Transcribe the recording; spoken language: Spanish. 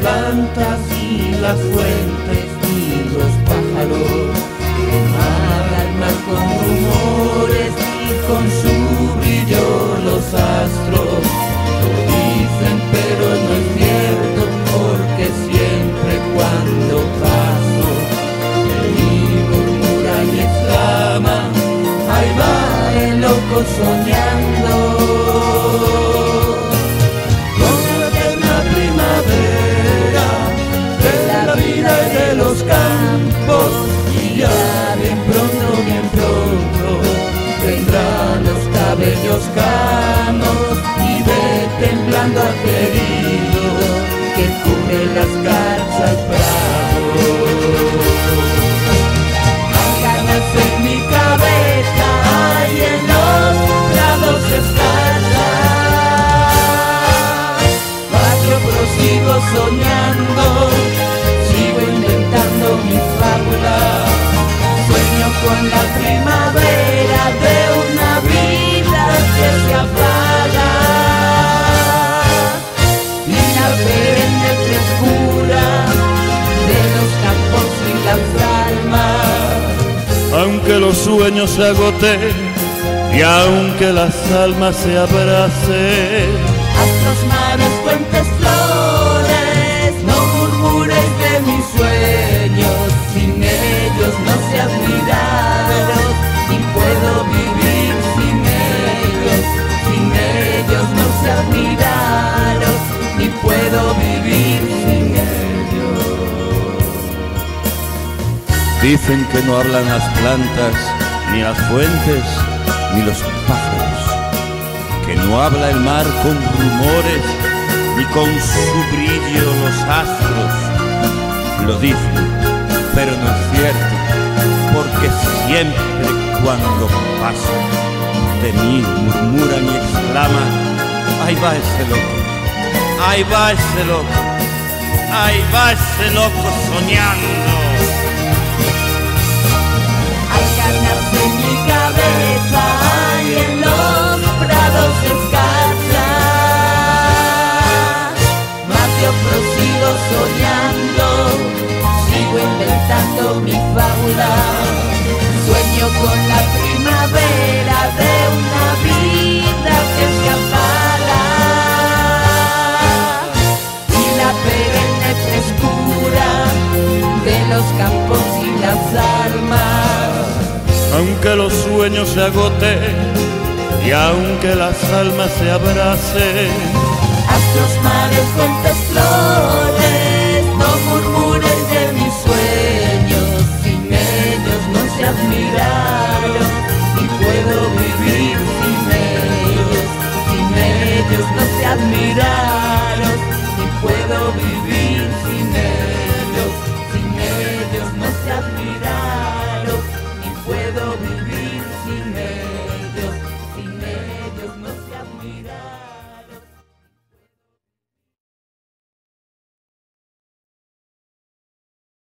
plantas y las fuentes y los pájaros. Que el mar con rumores y con su de los campos y ya bien pronto, bien pronto vendrán los cabellos canos y ve temblando a que cubre las garzas los sueños se agoten y aunque las almas se abracen, Astros, mares, fuentes, flores, dicen que no hablan las plantas, ni las fuentes, ni los pájaros, que no habla el mar con rumores, ni con su brillo los astros. Lo dicen, pero no es cierto, porque siempre cuando paso de mí murmuran y exclaman, ahí va ese loco, ahí va ese loco, ahí va ese loco soñando. Con la primavera de una vida que se apaga. Y la perenne frescura de los campos y las almas. Aunque los sueños se agoten y aunque las almas se abracen, Astros, mares, fuentes, flores. ellos no se admiraron, ni puedo vivir.